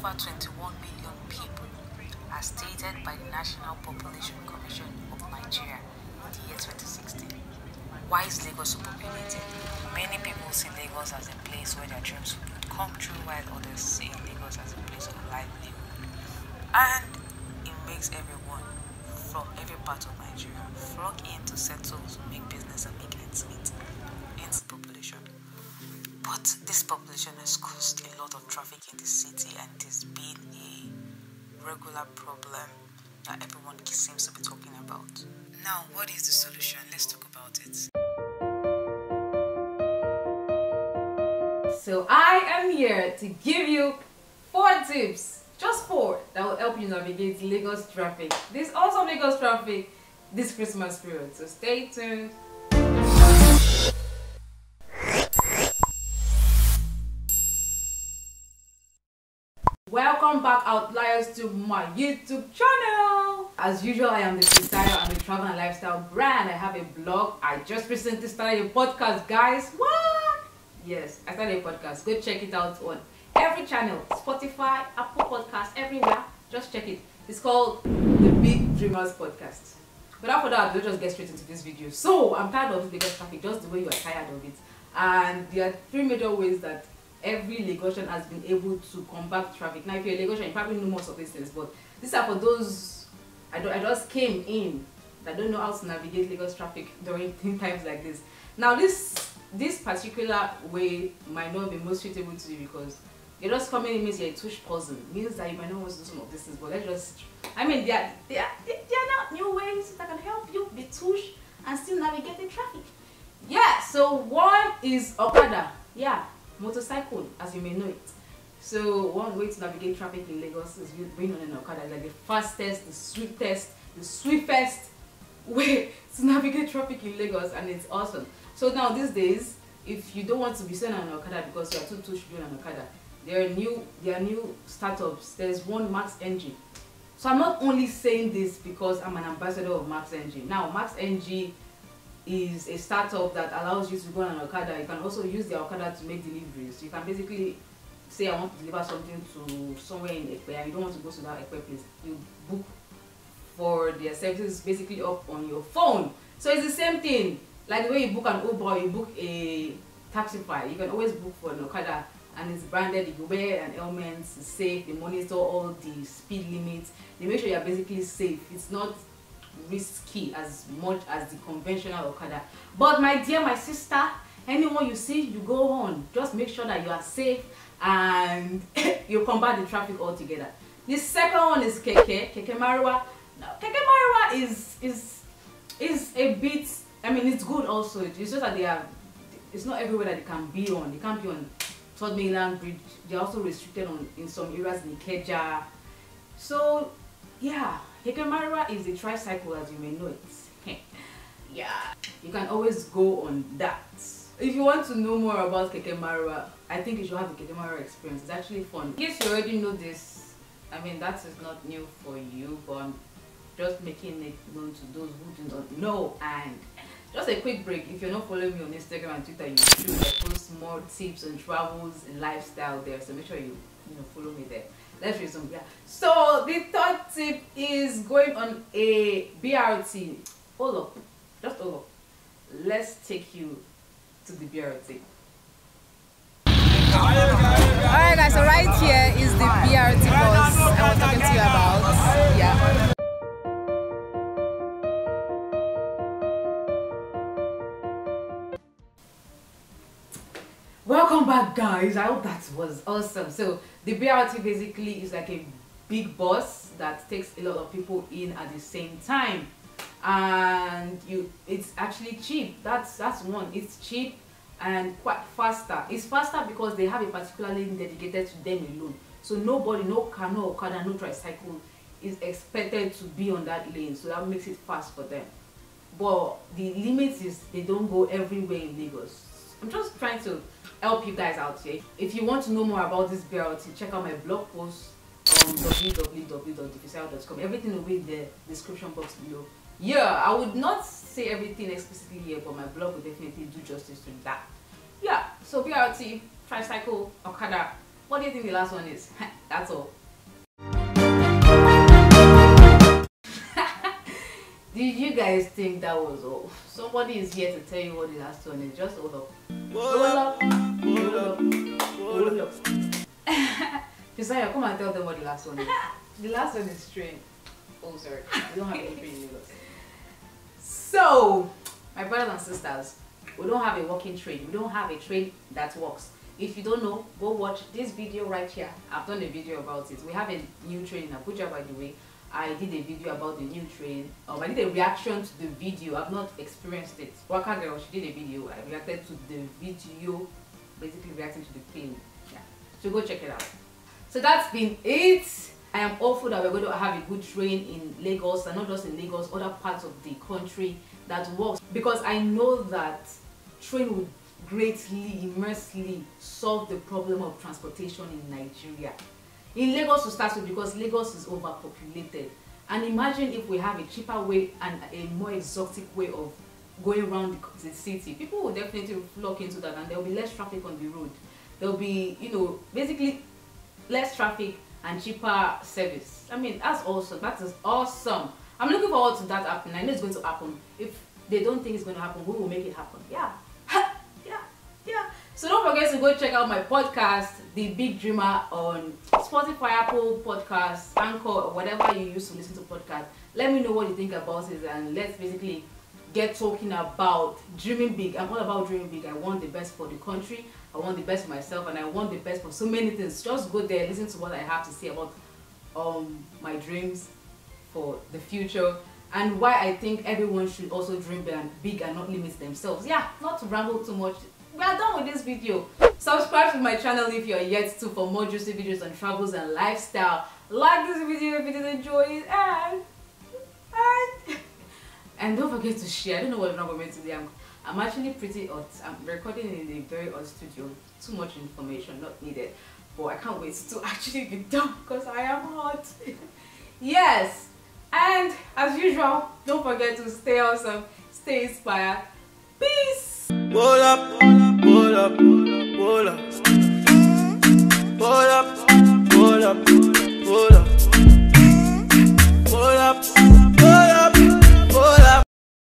over 21 million people, as stated by the National Population Commission of Nigeria in the year 2016. Why is Lagos so populated? Many people see Lagos as a place where their dreams would come true, while others see Lagos as a place of livelihood. And it makes everyone from every part of Nigeria flock in to settle, to make business and make ends meet. Hence the population. But this population has caused a traffic in the city and it has been a regular problem that everyone seems to be talking about. Now, what is the solution? Let's talk about it. So I am here to give you four tips, just four, that will help you navigate Lagos traffic. This awesome Lagos traffic this Christmas period. So stay tuned. Welcome back outliers to my YouTube channel. As usual, I am the Fisayo. I'm a travel and lifestyle brand. I have a blog. I just recently started a podcast, guys. What? Yes, I started a podcast. Go check it out on every channel. Spotify, Apple Podcasts, everywhere. Just check it. It's called The Big Dreamers Podcast. Without further ado, just get straight into this video. So, I'm tired of this Lagos traffic, just the way you are tired of it. And there are three major ways that every Lagosian has been able to combat traffic. Now, if you're a Lagosian, you probably know most of these things, but these are for those I, don't, I just came in that don't know how to navigate Lagos traffic during times like this. Now, this this particular way might not be most suitable to you because you're just coming in means you're a tush person. Means that you might not want to do some of these things, but let's just I mean they are they are they are not new ways that can help you be tush and still navigate the traffic. Yeah, so one is Okada. Yeah, motorcycle, as you may know it. So one way to navigate traffic in Lagos is you being on an Okada. It's like the fastest, the swiftest, the swiftest way to navigate traffic in Lagos, and it's awesome. So now these days, if you don't want to be sent on an Okada because you are too too on an Okada, there are new there are new startups. There's one Max NG. So I'm not only saying this because I'm an ambassador of Max NG. Now Max NG is a startup that allows you to go on an Okada. You can also use the Okada to make deliveries. You can basically say I want to deliver something to somewhere in Ekpe and you don't want to go to that Ekpe place. You book for their services basically up on your phone. So it's the same thing. Like the way you book an Uber you book a Taxify, you can always book for an Okada and it's branded, you wear an helmet, it's safe, they monitor all the speed limits, they make sure you're basically safe. It's not risky as much as the conventional Okada. But my dear, my sister, anyone you see, you go on. Just make sure that you are safe and you combat the traffic altogether. The second one is Keke, Keke Marwa. Now, Keke Marwa is is is a bit. I mean, it's good also. It's just that they are. It's not everywhere that they can be on. They can't be on Third Mainland Bridge. They're also restricted on in some areas in Ikeja. So, yeah, Keke is a tricycle as you may know it. yeah, you can always go on that. If you want to know more about Keke Marwa, I think you should have the Keke Marwa experience. It's actually fun. In case you already know this, I mean that is not new for you, but I'm just making it known to those who do not know. And just a quick break. If you're not following me on Instagram and Twitter, you should. I post more tips on travels and lifestyle there, so make sure you you know follow me there. Let's resume. Yeah. So the third tip is going on a BRT. Hold up, just hold up. Let's take you to the BRT. Alright guys, so right here Guys. I hope that was awesome. So the BRT basically is like a big bus that takes a lot of people in at the same time. And you it's actually cheap. That's that's one. It's cheap and quite faster. It's faster because they have a particular lane dedicated to them alone. So nobody, no car, no Okada, no tricycle is expected to be on that lane. So that makes it fast for them. But the limit is they don't go everywhere in Lagos. I'm just trying to help you guys out here. If you want to know more about this BRT, check out my blog post on www.thefisayo.com. Everything will be in the description box below. Yeah, I would not say everything explicitly here, but my blog will definitely do justice to that. Yeah, so BRT, tricycle, Okada, What do you think the last one is? That's all. Did you guys think that was all? Somebody is here to tell you what the last one is. Just hold up. Hold up. Hold up. Hold. Josiah, come and tell them what the last one is. The last one is train. Oh, sorry. We don't have any train in Lagos. So, my brothers and sisters, we don't have a working train. We don't have a train that works. If you don't know, go watch this video right here. I've done a video about it. We have a new train in Abuja, by the way. I did a video about the new train. Um, I did a reaction to the video. I've not experienced it. Waka girl, she did a video. I reacted to the video, basically reacting to the plane. Yeah. So go check it out. So that's been it. I am hopeful that we're going to have a good train in Lagos and not just in Lagos, other parts of the country that works because I know that train would greatly, immensely solve the problem of transportation in Nigeria. In Lagos to start with because Lagos is overpopulated. And imagine if we have a cheaper way and a more exotic way of going around the, city. People will definitely flock into that and there will be less traffic on the road. There will be, you know, basically less traffic and cheaper service. I mean, that's awesome. That is awesome. I'm looking forward to that happening. I know it's going to happen. If they don't think it's going to happen, we will make it happen. Yeah. yeah. Yeah. So don't forget to go check out my podcast, The Big Dreamer, on Spotify, Apple Podcasts, Anchor, or whatever you use to listen to podcasts. Let me know what you think about it and let's basically get talking about dreaming big. I'm all about dreaming big. I want the best for the country. I want the best for myself and I want the best for so many things. Just go there, listen to what I have to say about um, my dreams for the future and why I think everyone should also dream big and, not limit themselves. Yeah, not to ramble too much. We are done with this video. Subscribe to my channel if you are yet to for more juicy videos on travels and lifestyle. Like this video if you did enjoy it and and don't forget to share. I don't know what I'm going to do. I'm I'm actually pretty hot. I'm recording in a very hot studio. Too much information, not needed. But I can't wait to actually be done because I am hot. yes. And as usual, don't forget to stay awesome, stay inspired. Peace. Up, up, hold up.